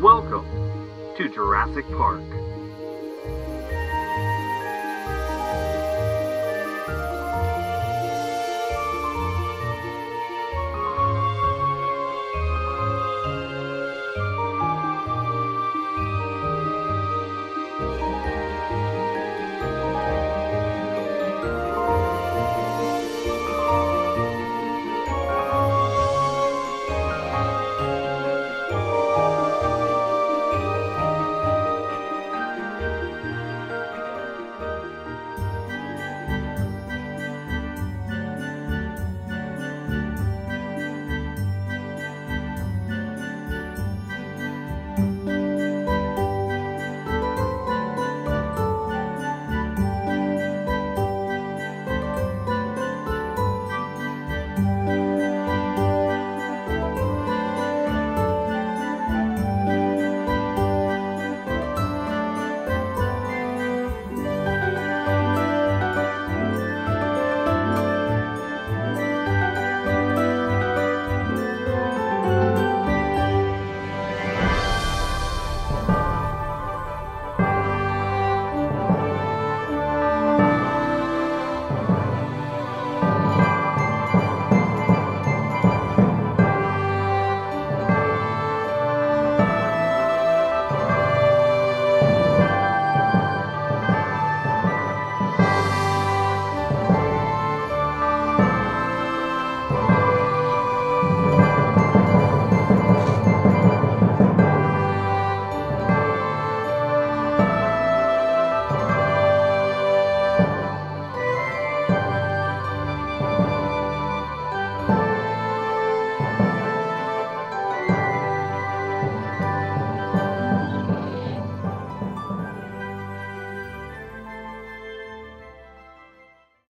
Welcome to Jurassic Park.